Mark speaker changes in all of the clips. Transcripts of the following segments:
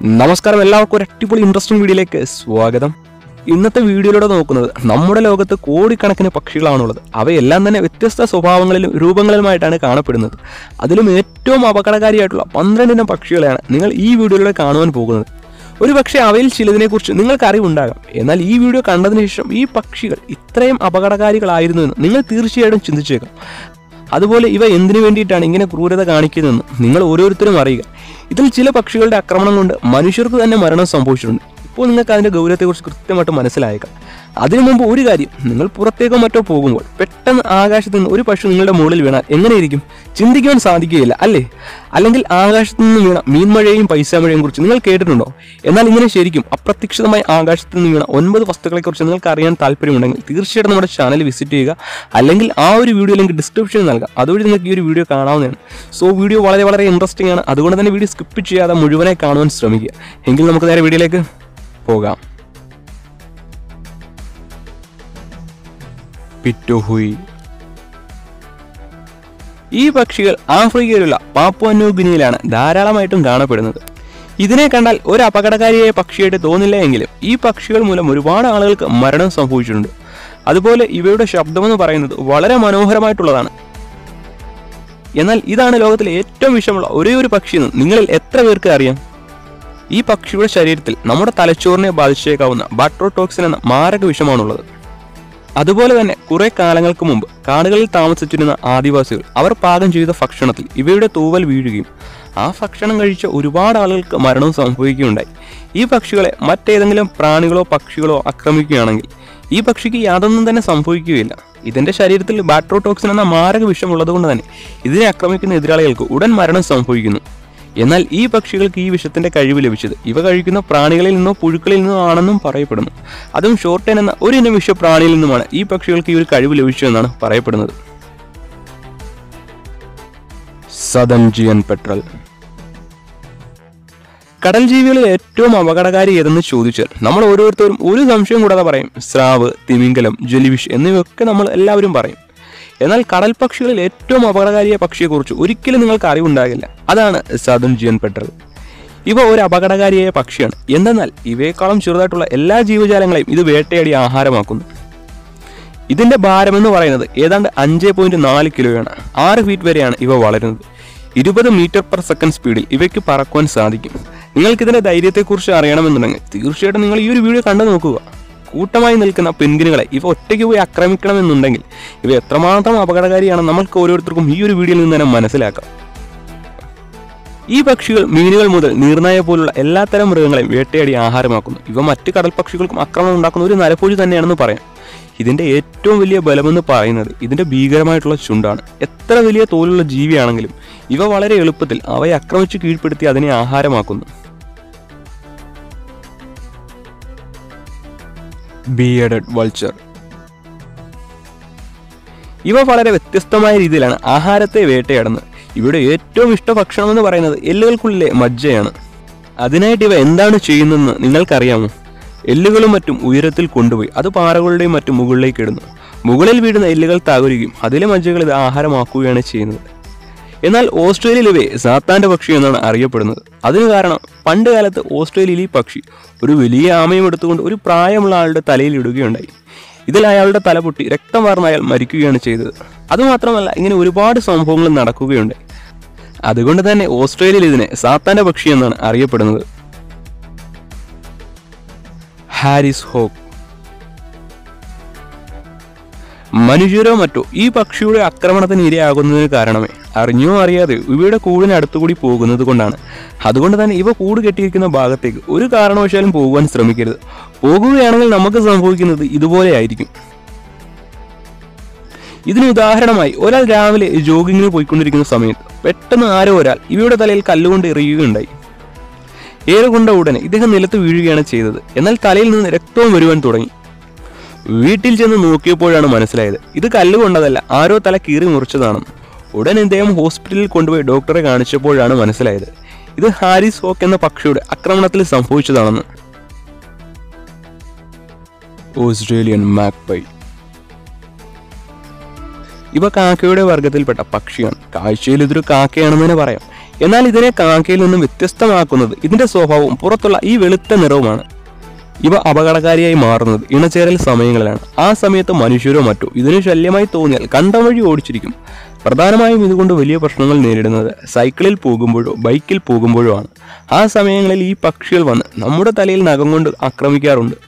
Speaker 1: നമസ്കാരം എല്ലാവർക്കും ഒരു അടിപൊളി ഇൻട്രസ്റ്റിംഗ് വീഡിയോയിലേക്ക് സ്വാഗതം. ഇന്നത്തെ വീഡിയോയിലൂടെ നോക്കുന്നത് നമ്മുടെ ലോകത്ത് കോടിക്കണക്കിന് പക്ഷികളാണുള്ളത്. അവയെല്ലാം തന്നെ വ്യത്യസ്ത സ്വഭാവങ്ങളിലും രൂപങ്ങളിലുമായിട്ടാണ് കാണപ്പെടുന്നത്. അതിലും ഏറ്റവും അപകടകാരിയായിട്ടുള്ള പന്ത്രണ്ടിനം പക്ഷികളെയാണ് നിങ്ങൾ ഈ വീഡിയോയിലൂടെ കാണുവാൻ പോകുന്നത്. ഒരു പക്ഷേ അവയിൽ ചിലതിനെക്കുറിച്ച് നിങ്ങൾക്ക് അറിവുണ്ടാകാം. എന്നാൽ ഈ വീഡിയോ കണ്ടതിന് ശേഷം ഈ പക്ഷികൾ ഇത്രയും അപകടകാരികളായിരുന്നു എന്ന് നിങ്ങൾ തീർച്ചയായിട്ടും ചിന്തിച്ചേക്കാം. അതുപോലെ ഇവ എന്തിനു വേണ്ടിയിട്ടാണ് ഇങ്ങനെ ക്രൂരത കാണിക്കുന്നതെന്ന് നിങ്ങൾ ഓരോരുത്തരും അറിയുക. ഇതിൽ ചില പക്ഷികളുടെ ആക്രമണം കൊണ്ട് മനുഷ്യർക്ക് തന്നെ മരണം സംഭവിച്ചിട്ടുണ്ട്. ഇപ്പോൾ നിങ്ങൾക്ക് അതിന്റെ ഗൗരവത്തെക്കുറിച്ച് കൃത്യമായിട്ട് മനസ്സിലായേക്കാം. അതിനു മുമ്പ് ഒരു കാര്യം നിങ്ങൾ പുറത്തേക്കോ മറ്റോ പോകുമ്പോൾ പെട്ടെന്ന് ആകാശത്ത് നിന്ന് ഒരു പക്ഷി നിങ്ങളുടെ മുകളിൽ വീണാൽ എങ്ങനെയിരിക്കും? ചിന്തിക്കുവാൻ സാധിക്കുകയില്ല അല്ലേ? അല്ലെങ്കിൽ ആകാശത്ത് നിന്ന് വീണ മീൻമഴയും പൈസാമഴയും കുറിച്ച് നിങ്ങൾ കേട്ടിട്ടുണ്ടോ? എന്നാൽ ഇങ്ങനെ ശരിക്കും അപ്രതീക്ഷിതമായി ആകാശത്ത് നിന്ന് വീണ ഒൻപത് വസ്തുക്കളെക്കുറിച്ച് നിങ്ങൾക്ക് അറിയാൻ താല്പര്യമുണ്ടെങ്കിൽ തീർച്ചയായിട്ടും നമ്മുടെ ചാനൽ വിസിറ്റ് ചെയ്യുക. അല്ലെങ്കിൽ ആ ഒരു വീഡിയോ ലിങ്ക് ഡിസ്ക്രിപ്ഷനിൽ നൽകാം. അതുവഴി നിങ്ങൾക്ക് ഈ ഒരു വീഡിയോ കാണാവുന്നതാണ്. സോ വീഡിയോ വളരെ വളരെ ഇൻട്രസ്റ്റിംഗ് ആണ്. അതുകൊണ്ട് തന്നെ വീഡിയോ സ്കിപ്പ് ചെയ്യാതെ മുഴുവനായി കാണുവാൻ ശ്രമിക്കുക. എങ്കിൽ നമുക്ക് നേരെ വീഡിയോയിലേക്ക് പോകാം. പിറ്റോഹുയി ഈ പക്ഷികൾ ആഫ്രിക്കയിലുള്ള പാപ്പുവന്യൂഗിനിയിലാണ് ധാരാളമായിട്ടും കാണപ്പെടുന്നത്. ഇതിനെ കണ്ടാൽ ഒരു അപകടകാരിയായ പക്ഷിയായിട്ട് തോന്നില്ല എങ്കിലും ഈ പക്ഷികൾ മൂലം ഒരുപാട് ആളുകൾക്ക് മരണം സംഭവിച്ചിട്ടുണ്ട്. അതുപോലെ ഇവയുടെ ശബ്ദമെന്ന് പറയുന്നത് വളരെ മനോഹരമായിട്ടുള്ളതാണ്. എന്നാൽ ഇതാണ് ലോകത്തിലെ ഏറ്റവും വിഷമുള്ള ഒരേ ഒരു പക്ഷിയെന്ന് നിങ്ങളിൽ എത്ര പേർക്ക് അറിയാം? ഈ പക്ഷിയുടെ ശരീരത്തിൽ നമ്മുടെ തലച്ചോറിനെ ബാധിച്ചേക്കാവുന്ന ബാട്രോടോക്സിൻ എന്ന മാരക വിഷമാണുള്ളത്. അതുപോലെ തന്നെ കുറെ കാലങ്ങൾക്ക് മുമ്പ് കാടുകളിൽ താമസിച്ചിരുന്ന ആദിവാസികൾ അവർ പാകം ചെയ്ത ഭക്ഷണത്തിൽ ഇവയുടെ തൂവൽ വീഴുകയും ആ ഭക്ഷണം കഴിച്ച ഒരുപാട് ആളുകൾക്ക് മരണവും സംഭവിക്കുകയുണ്ടായി. ഈ പക്ഷികളെ മറ്റേതെങ്കിലും പ്രാണികളോ പക്ഷികളോ ആക്രമിക്കുകയാണെങ്കിൽ ഈ പക്ഷിക്ക് യാതൊന്നും തന്നെ സംഭവിക്കുകയില്ല. ഇതിന്റെ ശരീരത്തിൽ ബാട്രോടോക്സിൻ എന്ന മാരക വിഷം ഉള്ളതുകൊണ്ട് തന്നെ ഇതിനെ ആക്രമിക്കുന്ന എതിരാളികൾക്ക് ഉടൻ മരണം സംഭവിക്കുന്നു. എന്നാൽ ഈ പക്ഷികൾക്ക് ഈ വിഷത്തിന്റെ കഴിവ് ലഭിച്ചത്. ഇവ കഴിക്കുന്ന പ്രാണികളിൽ നിന്നോ പുഴുക്കളിൽ നിന്നോ ആണെന്നും പറയപ്പെടുന്നു. അതും ഷോർട്ടൻ എന്ന ഒരു ഇനം വിഷ പ്രാണിയിൽ നിന്നുമാണ് ഈ പക്ഷികൾക്ക് ഈ ഒരു കഴിവ് ലഭിച്ചതെന്നാണ് പറയപ്പെടുന്നത്. സദൻ ജിയൻ പെട്രൽ. കടൽ ജീവികളിൽ ഏറ്റവും അപകടകാരി ഏതെന്ന് ചോദിച്ചാൽ നമ്മൾ ഓരോരുത്തരും ഒരു സംശയം കൂടാതെ പറയും. സ്രാവ് തിമിംഗലം ജെലിഫിഷ് എന്നിവയൊക്കെ നമ്മൾ എല്ലാവരും പറയും. എന്നാൽ കടൽ പക്ഷികളിൽ ഏറ്റവും അപകടകാരിയായ പക്ഷിയെക്കുറിച്ച് ഒരിക്കലും നിങ്ങൾക്ക് അറിവുണ്ടാകില്ല. അതാണ് സദൻ ജിയൻ പെട്രൽ ഇവ ഒരു അപകടകാരിയായ പക്ഷിയാണ്. എന്തെന്നാൽ ഇവയെക്കാളും ചെറുതായിട്ടുള്ള എല്ലാ ജീവജാലങ്ങളെയും ഇത് വേട്ടയാടി ആഹാരമാക്കുന്നു. ഇതിന്റെ ഭാരമെന്ന് പറയുന്നത് ഏതാണ്ട് അഞ്ച് പോയിന്റ് നാല് കിലോയാണ്. ആറ് ഫീറ്റ് വരെയാണ് ഇവ വളരുന്നത്. ഇരുപത് മീറ്റർ പെർ സെക്കൻഡ് സ്പീഡിൽ ഇവയ്ക്ക് പറക്കുവാൻ സാധിക്കും. നിങ്ങൾക്കിതിന്റെ ധൈര്യത്തെക്കുറിച്ച് അറിയണമെന്നുണ്ടെങ്കിൽ തീർച്ചയായിട്ടും നിങ്ങൾ ഈ ഒരു വീഡിയോ കണ്ടു നോക്കുക. കൂട്ടമായി നിൽക്കുന്ന പെൻഗിനുകളെ ഇവ ഒറ്റയ്ക്ക് പോയി ആക്രമിക്കണമെന്നുണ്ടെങ്കിൽ ഇവ എത്രമാത്രം അപകടകാരിയാണെന്ന് നമുക്ക് ഓരോരുത്തർക്കും ഈ ഒരു വീഡിയോയിൽ നിന്ന് തന്നെ മനസ്സിലാക്കാം. ഈ പക്ഷികൾ മീനുകൾ മുതൽ നീർനായ പോലുള്ള എല്ലാത്തരം മൃഗങ്ങളെയും വേട്ടയാടി ആഹാരമാക്കുന്നു. ഇവ മറ്റ് കടൽ പക്ഷികൾക്കും ആക്രമണം ഉണ്ടാക്കുന്ന ഒരു നരപ്പൂജി തന്നെയാണെന്ന് പറയാം. ഇതിന്റെ ഏറ്റവും വലിയ ബലമെന്ന് പറയുന്നത് ഇതിന്റെ ഭീകരമായിട്ടുള്ള ചുണ്ടാണ്. എത്ര വലിയ തോലുള്ള ജീവിയാണെങ്കിലും ഇവ വളരെ എളുപ്പത്തിൽ അവയെ ആക്രമിച്ച് കീഴ്പ്പെടുത്തി അതിനെ ആഹാരമാക്കുന്നു. ബിയഡഡ് വൾച്ചർ. ഇവ വളരെ വ്യത്യസ്തമായ രീതിയിലാണ് ആഹാരത്തെ വേട്ടയാടുന്നത്. ഇവിടെ ഏറ്റവും ഇഷ്ട ഭക്ഷണം എന്ന് പറയുന്നത് എല്ലുകൾക്കുള്ളിലെ മജ്ജയാണ്. അതിനായിട്ട് ഇവ എന്താണ് ചെയ്യുന്നതെന്ന് നിങ്ങൾക്കറിയാമോ? എല്ലുകളും മറ്റും ഉയരത്തിൽ കൊണ്ടുപോയി അത് പാറകളുടെയും മറ്റും മുകളിലേക്ക് ഇടുന്നു. മുകളിൽ വീഴുന്ന എല്ലുകൾ തകരുകയും അതിലെ മജ്ജകൾ ഇത് ആഹാരമാക്കുകയാണ് ചെയ്യുന്നത്. എന്നാൽ ഓസ്ട്രേലിയയിൽ ഇവയെ സാത്താന്റെ പക്ഷി എന്നാണ് അറിയപ്പെടുന്നത്. അതിന് കാരണം പണ്ട് കാലത്ത് ഓസ്ട്രേലിയയിൽ ഈ പക്ഷി ഒരു വലിയ ആമയം എടുത്തുകൊണ്ട് ഒരു പ്രായമുള്ള ആളുടെ തലയിൽ ഇടുകയുണ്ടായി. ഇതിൽ അയാളുടെ തല പൊട്ടി രക്തം വാർന്ന അയാൾ മരിക്കുകയാണ് ചെയ്തത്. അതുമാത്രമല്ല ഇങ്ങനെ ഒരുപാട് സംഭവങ്ങൾ നടക്കുകയുണ്ടായി. അതുകൊണ്ട് തന്നെ ഓസ്ട്രേലിയയിൽ ഇതിനെ സാത്താന്റെ പക്ഷി എന്നാണ് അറിയപ്പെടുന്നത്. Harris hawk. മനുഷ്യരോ മറ്റോ ഈ പക്ഷിയുടെ ആക്രമണത്തിന് ഇരയാകുന്നതിന് കാരണമേ. അറിഞ്ഞോ അറിയാതെ ഇവയുടെ കൂടിന് അടുത്തുകൂടി പോകുന്നത് കൊണ്ടാണ്. അതുകൊണ്ട് തന്നെ ഇവ കൂട് കെട്ടിയിരിക്കുന്ന ഭാഗത്തേക്ക് ഒരു കാരണവശാലും പോകുവാൻ ശ്രമിക്കരുത്. പോകുകയാണെങ്കിൽ നമുക്ക് സംഭവിക്കുന്നത് ഇതുപോലെ ആയിരിക്കും ഇതിന് ഉദാഹരണമായി ഒരാൾ രാവിലെ ജോഗിങ്ങിന് പോയിക്കൊണ്ടിരിക്കുന്ന സമയത്ത് പെട്ടെന്ന് ആരോ ഒരാൾ ഇവയുടെ തലയിൽ കല്ലുകൊണ്ട് എറിയുകയുണ്ടായി. ഏറെ കൊണ്ട ഉടനെ ഇദ്ദേഹം നിലത്ത് വീഴുകയാണ് ചെയ്തത്. എന്നാൽ തലയിൽ നിന്ന് രക്തവും വരുവാൻ തുടങ്ങി. വീട്ടിൽ ചെന്ന് നോക്കിയപ്പോഴാണ് മനസ്സിലായത് ഇത് കല്ലുകൊണ്ടതല്ല ആരോ തല കീറി മുറിച്ചതാണെന്ന് ഉടൻ ഇദ്ദേഹം ഹോസ്പിറ്റലിൽ കൊണ്ടുപോയി ഡോക്ടറെ കാണിച്ചപ്പോഴാണ് മനസ്സിലായത് ഇത് ഹാരിസ് ഹോക്ക് എന്ന പക്ഷിയുടെ ആക്രമണത്തിൽ സംഭവിച്ചതാണെന്ന്. ഓസ്ട്രേലിയൻ മാക്പൈ ഇവ കാക്കയുടെ വർഗത്തിൽപ്പെട്ട പക്ഷിയാണ്. കാഴ്ചയിൽ ഇതൊരു കാക്കയാണെന്ന് തന്നെ പറയാം. എന്നാൽ ഇതിനെ കാക്കയിൽ നിന്നും വ്യത്യസ്തമാക്കുന്നത് ഇതിന്റെ സ്വഭാവവും പുറത്തുള്ള ഈ വെളുത്ത നിറവുമാണ്. ഇവ അപകടകാരിയായി മാറുന്നത് ഇണചേരൽ സമയങ്ങളിലാണ്. ആ സമയത്ത് മനുഷ്യരോ മറ്റോ ഇതിന് ശല്യമായി തോന്നിയാൽ കണ്ടം വഴി ഓടിച്ചിരിക്കും. പ്രധാനമായും ഇതുകൊണ്ട് വലിയ പ്രശ്നങ്ങൾ നേരിടുന്നത് സൈക്കിളിൽ പോകുമ്പോഴോ ബൈക്കിൽ പോകുമ്പോഴോ ആണ്. ആ സമയങ്ങളിൽ ഈ പക്ഷികൾ വന്ന് നമ്മുടെ തലയിൽ നഖം കൊണ്ട് ആക്രമിക്കാറുണ്ട്.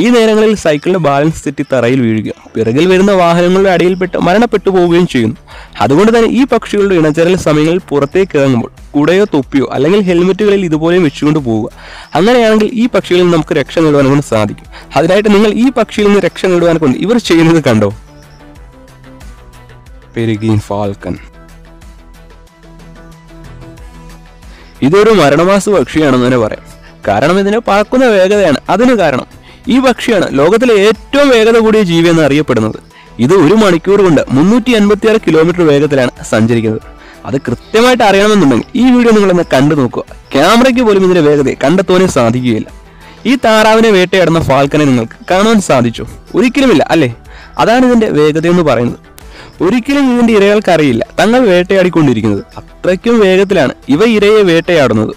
Speaker 1: ഈ നേരങ്ങളിൽ സൈക്കിളിന്റെ ബാലൻസ് തെറ്റി തറയിൽ വീഴുക പിറകിൽ വരുന്ന വാഹനങ്ങളുടെ അടിയിൽപ്പെട്ട് മരണപ്പെട്ടു പോവുകയും ചെയ്യുന്നു. അതുകൊണ്ട് തന്നെ ഈ പക്ഷികളുടെ ഇണചരൽ സമയങ്ങളിൽ പുറത്തേക്ക് ഇറങ്ങുമ്പോൾ കുടയോ തൊപ്പിയോ അല്ലെങ്കിൽ ഹെൽമെറ്റുകളിൽ ഇതുപോലെ വെച്ചുകൊണ്ട് പോവുക. അങ്ങനെയാണെങ്കിൽ ഈ പക്ഷികളിൽ നമുക്ക് രക്ഷ നേടുവാൻ കൊണ്ട് സാധിക്കും. അതിനായിട്ട് നിങ്ങൾ ഈ പക്ഷിയിൽ നിന്ന് രക്ഷ നേടുവാൻ കൊണ്ട് ഇവർ ചെയ്യുന്നത് കണ്ടോ? പെരുകീൻ ഫാൽക്കൺ ഇതൊരു മരണമാസ പക്ഷിയാണെന്ന് തന്നെ പറയാം. കാരണം ഇതിന് പറക്കുന്ന വേഗതയാണ്. അതിന് കാരണം ഈ പക്ഷിയാണ് ലോകത്തിലെ ഏറ്റവും വേഗത കൂടിയ ജീവി എന്ന് അറിയപ്പെടുന്നത്. ഇത് ഒരു മണിക്കൂർ കൊണ്ട് മുന്നൂറ്റി അൻപത്തി ആറ് കിലോമീറ്റർ വേഗത്തിലാണ് സഞ്ചരിക്കുന്നത്. അത് കൃത്യമായിട്ട് അറിയണമെന്നുണ്ടെങ്കിൽ ഈ വീഡിയോ നിങ്ങളൊന്ന് കണ്ടു നോക്കുക. ക്യാമറയ്ക്ക് പോലും ഇതിന്റെ വേഗത കണ്ടെത്തുവാനേ സാധിക്കുകയില്ല. ഈ താറാവിനെ വേട്ടയാടുന്ന ഫാൽക്കനെ നിങ്ങൾക്ക് കാണുവാൻ സാധിച്ചു. ഒരിക്കലുമില്ല അല്ലേ? അതാണ് ഇതിന്റെ വേഗത എന്ന് പറയുന്നത്. ഒരിക്കലും ഇതിന്റെ ഇരകൾക്ക് അറിയില്ല. തങ്ങൾ വേട്ടയാടിക്കൊണ്ടിരിക്കുന്നത്. അത്രയ്ക്കും വേഗത്തിലാണ് ഇവ ഇരയെ വേട്ടയാടുന്നത്.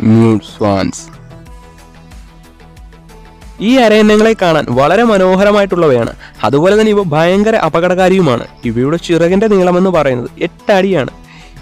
Speaker 1: മ്യൂട്ട് സ്വാൻസ് ഈ അരയന്നങ്ങളെ കാണാൻ വളരെ മനോഹരമായിട്ടുള്ളവയാണ്. അതുപോലെ തന്നെ ഇവ ഭയങ്കര അപകടകാരിയുമാണ്. ഇവയുടെ ചിറകിന്റെ നീളമെന്ന് പറയുന്നത് എട്ടടിയാണ്.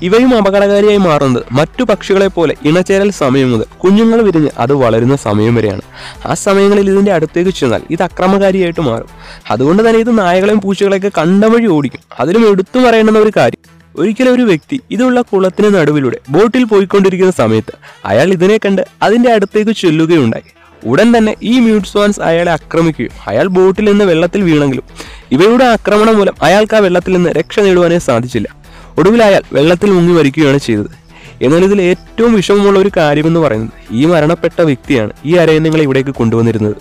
Speaker 1: ഇവയും അപകടകാരിയായി മാറുന്നത് മറ്റു പക്ഷികളെ പോലെ ഇണചേരൽ സമയം മുതൽ കുഞ്ഞുങ്ങൾ വിരിഞ്ഞ് അത് വളരുന്ന സമയം വരെയാണ്. ആ സമയങ്ങളിൽ ഇതിന്റെ അടുത്തേക്ക് ചെന്നാൽ ഇത് അക്രമകാരിയായിട്ട് മാറും. അതുകൊണ്ട് തന്നെ ഇത് നായകളെയും പൂച്ചകളെയൊക്കെ കണ്ടവഴി ഓടിക്കും. അതിലും എടുത്തു പറയേണ്ടുന്ന ഒരു കാര്യം ഒരിക്കലും ഒരു വ്യക്തി ഇതുള്ള കുളത്തിന് നടുവിലൂടെ ബോട്ടിൽ പോയിക്കൊണ്ടിരിക്കുന്ന സമയത്ത് അയാൾ ഇതിനെ കണ്ട് അതിന്റെ അടുത്തേക്ക് ചൊല്ലുകയുണ്ടായി. ഉടൻ തന്നെ ഈ മ്യൂട്ട് സ്വാൻസ് അയാളെ ആക്രമിക്കുകയും അയാൾ ബോട്ടിൽ നിന്ന് വെള്ളത്തിൽ വീണെങ്കിലും ഇവയുടെ ആക്രമണം മൂലം അയാൾക്ക് ആ വെള്ളത്തിൽ നിന്ന് രക്ഷ നേടുവാനേ സാധിച്ചില്ല. ഒടുവിൽ അയാൾ വെള്ളത്തിൽ മുങ്ങി മരിക്കുകയാണ് ചെയ്തത്. എന്നാൽ ഇതിൽ ഏറ്റവും വിഷമമുള്ള ഒരു കാര്യമെന്ന് പറയുന്നത് ഈ മരണപ്പെട്ട വ്യക്തിയാണ് ഈ അരയന്നങ്ങളെ ഇവിടേക്ക് കൊണ്ടുവന്നിരുന്നത്.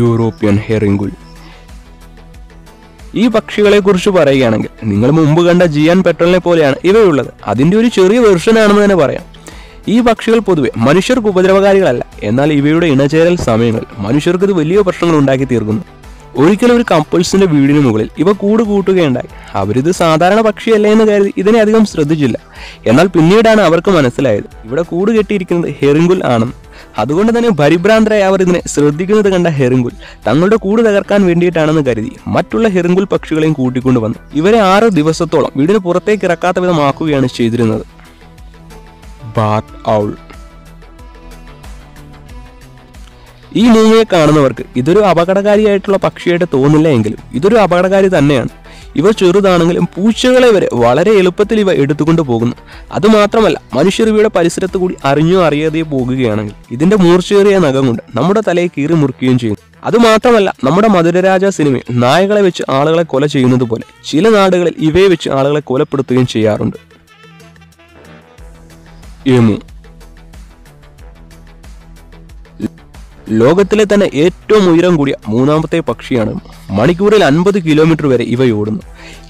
Speaker 1: യൂറോപ്യൻ ഹെറിംഗുൽ ഈ പക്ഷികളെ കുറിച്ച് പറയുകയാണെങ്കിൽ നിങ്ങൾ മുമ്പ് കണ്ട ജിയാൻ പെട്രോളിനെ പോലെയാണ് ഇവയുള്ളത്. അതിന്റെ ഒരു ചെറിയ വെർഷൻ ആണെന്ന് തന്നെ പറയാം. ഈ പക്ഷികൾ പൊതുവെ മനുഷ്യർക്ക് ഉപദ്രവകാരികളല്ല. എന്നാൽ ഇവയുടെ ഇണചേരൽ സമയങ്ങളിൽ മനുഷ്യർക്ക് ഇത് വലിയ പ്രശ്നങ്ങൾ ഉണ്ടാക്കി തീർക്കുന്നു. ഒരിക്കലും ഒരു കപ്പിൾസിന്റെ വീടിന് മുകളിൽ ഇവ കൂട് കൂട്ടുകയുണ്ടായി. അവരിത് സാധാരണ പക്ഷിയല്ലേ എന്ന് കരുതി ഇതിനെ അധികം ശ്രദ്ധിച്ചില്ല. എന്നാൽ പിന്നീടാണ് അവർക്ക് മനസ്സിലായത്. ഇവിടെ കൂട് കെട്ടിയിരിക്കുന്നത് ഹെറിങ്കുൽ ആണെന്ന്. അതുകൊണ്ട് തന്നെ പരിഭ്രാന്തരായി അവർ ഇതിനെ ശ്രദ്ധിക്കുന്നത് കണ്ട ഹെറിങ്കുൽ തങ്ങളുടെ കൂട് തകർക്കാൻ വേണ്ടിയിട്ടാണെന്ന് കരുതി മറ്റുള്ള ഹെറിങ്കുൽ പക്ഷികളെയും കൂട്ടിക്കൊണ്ടു വന്നു. ഇവരെ ആറ് ദിവസത്തോളം വീടിന് പുറത്തേക്ക് ഇറക്കാത്ത വിധമാക്കുകയാണ് ചെയ്തിരുന്നത്. ബാത്ത് ഔൾ. ഈ മൂങ്ങയെ കാണുന്നവർക്ക് ഇതൊരു അപകടകാരിയായിട്ടുള്ള പക്ഷിയായിട്ട് തോന്നില്ല എങ്കിലും ഇതൊരു അപകടകാരി തന്നെയാണ്. ഇവ ചെറുതാണെങ്കിലും പൂച്ചകളെ വരെ വളരെ എളുപ്പത്തിൽ ഇവ എടുത്തുകൊണ്ട് പോകുന്നു. അതുമാത്രമല്ല മനുഷ്യർ ഇവയുടെ പരിസരത്ത് കൂടി അറിഞ്ഞോ അറിയാതെയോ പോകുകയാണെങ്കിൽ ഇതിന്റെ മൂർച്ചയേറിയ നഖം കൊണ്ട് നമ്മുടെ തലയെ കീറി മുറിക്കുകയും ചെയ്യുന്നു. അതുമാത്രമല്ല നമ്മുടെ മധുരരാജ സിനിമയിൽ നായകളെ വെച്ച് ആളുകളെ കൊല ചെയ്യുന്നത് പോലെ ചില നാടുകളിൽ ഇവയെ വെച്ച് ആളുകളെ കൊലപ്പെടുത്തുകയും ചെയ്യാറുണ്ട്. എമു ലോകത്തിലെ തന്നെ ഏറ്റവും ഉയരം കൂടിയ മൂന്നാമത്തെ പക്ഷിയാണ് മണിക്കൂറിൽ അൻപത് കിലോമീറ്റർ വരെ ഇവ ഓടുന്നു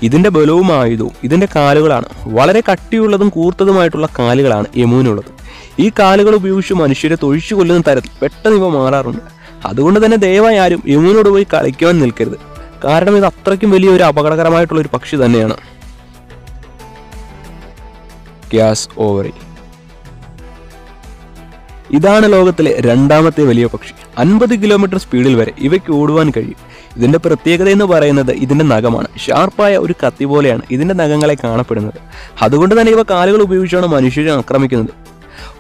Speaker 1: ഇതിന്റെ ബലവും ആയുധവും ഇതിന്റെ കാലുകളാണ് വളരെ കട്ടിയുള്ളതും കൂർത്തതുമായിട്ടുള്ള കാലുകളാണ് യമുവിനുള്ളത് ഈ കാലുകൾ ഉപയോഗിച്ച് മനുഷ്യരെ തൊഴിച്ചു കൊല്ലുന്ന തരത്തിൽ പെട്ടെന്ന് ഇവ മാറാറുണ്ട്. അതുകൊണ്ട് തന്നെ ദയവായി ആരും യമുവിനോട് പോയി കളിക്കുവാൻ നിൽക്കരുത്. കാരണം ഇത് അത്രയ്ക്കും വലിയ ഒരു അപകടകരമായിട്ടുള്ള ഒരു പക്ഷി തന്നെയാണ്. ഗ്യാസ് ഓവറി ഇതാണ് ലോകത്തിലെ രണ്ടാമത്തെ വലിയ പക്ഷി. അൻപത് കിലോമീറ്റർ സ്പീഡിൽ വരെ ഇവയ്ക്ക് ഓടുവാൻ കഴിയും. ഇതിന്റെ പ്രത്യേകത എന്ന് പറയുന്നത് ഇതിന്റെ നഖമാണ്. ഷാർപ്പായ ഒരു കത്തി പോലെയാണ് ഇതിന്റെ നഖങ്ങളെ കാണപ്പെടുന്നത്. അതുകൊണ്ട് തന്നെ ഇവ കാലുകൾ ഉപയോഗിച്ചാണ് മനുഷ്യരെ ആക്രമിക്കുന്നത്.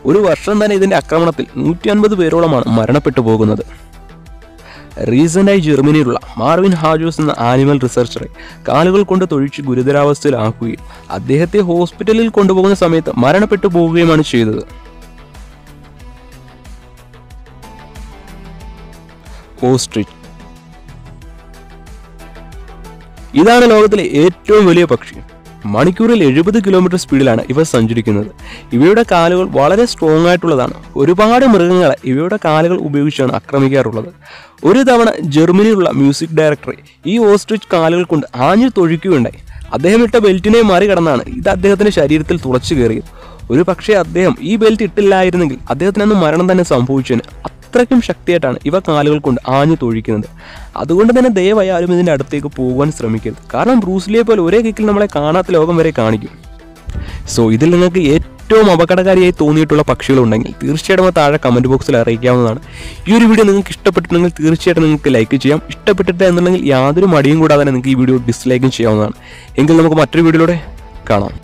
Speaker 1: ഒരു വർഷം തന്നെ ഇതിന്റെ ആക്രമണത്തിൽ നൂറ്റി അൻപത് പേരോളമാണ് മരണപ്പെട്ടു പോകുന്നത്. റീസെന്റായി ജർമ്മനിയിലുള്ള മാർവിൻ ഹാജോസ് എന്ന ആനിമൽ റിസർച്ചറെ കാലുകൾ കൊണ്ട് തൊഴിച്ച് ഗുരുതരാവസ്ഥയിലാക്കുകയും അദ്ദേഹത്തെ ഹോസ്പിറ്റലിൽ കൊണ്ടുപോകുന്ന സമയത്ത് മരണപ്പെട്ടു പോവുകയുമാണ് ചെയ്തത്. ഓസ്ട്രിച്ച് ഇതാണ് ലോകത്തിലെ ഏറ്റവും വലിയ പക്ഷി. മണിക്കൂറിൽ എഴുപത് കിലോമീറ്റർ സ്പീഡിലാണ് ഇവ സഞ്ചരിക്കുന്നത്. ഇവയുടെ കാലുകൾ വളരെ സ്ട്രോങ് ആയിട്ടുള്ളതാണ്. ഒരുപാട് മൃഗങ്ങളെ ഇവയുടെ കാലുകൾ ഉപയോഗിച്ചാണ് ആക്രമിക്കാറുള്ളത്. ഒരു തവണ ജർമ്മനിയിലുള്ള മ്യൂസിക് ഡയറക്ടറെ ഈ ഓസ്ട്രിച്ച് കാലുകൾ കൊണ്ട് ആഞ്ഞു തൊഴിക്കുകയുണ്ടായി. അദ്ദേഹം ഇട്ട ബെൽറ്റിനെ മറികടന്നാണ് ഇത് അദ്ദേഹത്തിന്റെ ശരീരത്തിൽ തുളച്ചു കയറിയത് ഒരു പക്ഷേ അദ്ദേഹം ഈ ബെൽറ്റ് ഇട്ടില്ലായിരുന്നെങ്കിൽ അദ്ദേഹത്തിന് മരണം തന്നെ സംഭവിച്ചതിന് അത്രയ്ക്കും ശക്തിയായിട്ടാണ് ഇവ കാലുകൾ കൊണ്ട് ആഞ്ഞു തൊഴിക്കുന്നത്. അതുകൊണ്ട് തന്നെ ദയവായി ആരും ഇതിന്റെ അടുത്തേക്ക് പോകുവാൻ ശ്രമിക്കരുത്. കാരണം ബ്രൂസ്ലിയെ പോലെ ഒരേ കിക്കിൽ നമ്മളെ കാണാത്ത ലോകം വരെ കാണിക്കും. സോ ഇതിൽ നിങ്ങൾക്ക് ഏറ്റവും അപകടകാരിയായി തോന്നിയിട്ടുള്ള പക്ഷികളുണ്ടെങ്കിൽ തീർച്ചയായിട്ടും താഴെ കമന്റ് ബോക്സിൽ അറിയിക്കാവുന്നതാണ്. ഈ ഒരു വീഡിയോ നിങ്ങൾക്ക് ഇഷ്ടപ്പെട്ടിട്ടുണ്ടെങ്കിൽ തീർച്ചയായിട്ടും നിങ്ങൾക്ക് ലൈക്ക് ചെയ്യാം. ഇഷ്ടപ്പെട്ടിട്ട് എന്നുണ്ടെങ്കിൽ യാതൊരു മടിയും കൂടാതെ നിങ്ങൾക്ക് ഈ വീഡിയോ ഡിസ്ലൈക്കും ചെയ്യാവുന്നതാണ്. എങ്കിൽ നമുക്ക് മറ്റൊരു വീഡിയോയിലൂടെ കാണാം.